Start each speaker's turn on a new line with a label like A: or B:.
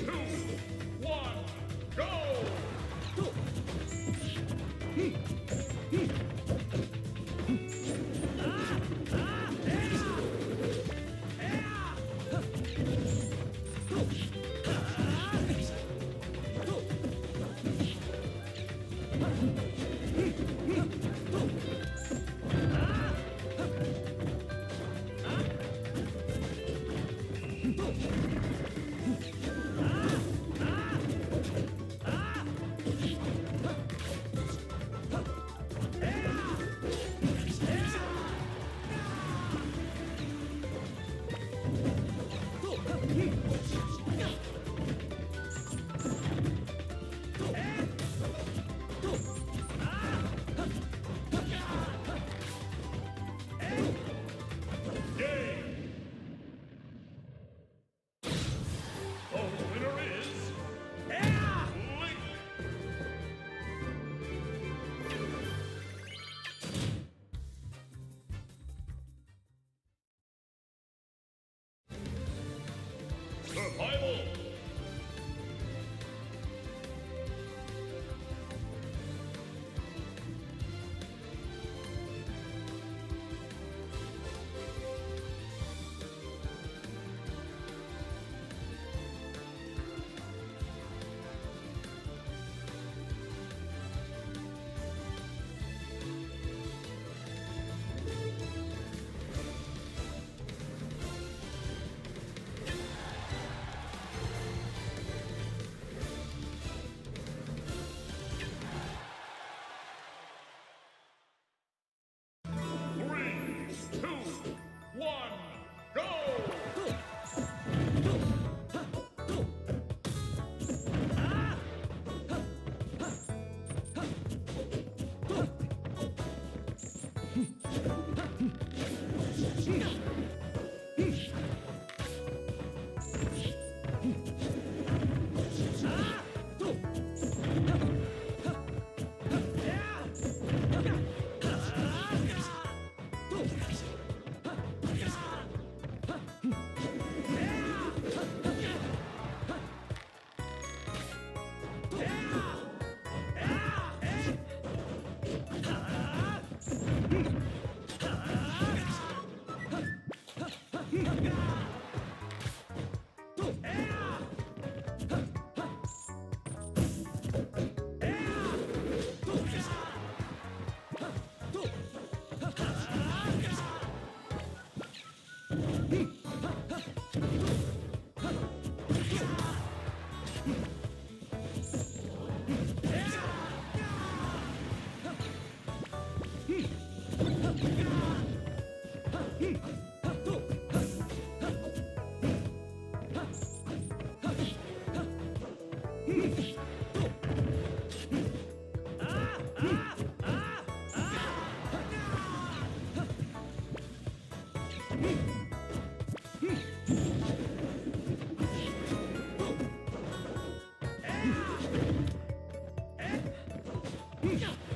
A: Oh!
B: Hmm.
C: Yeah.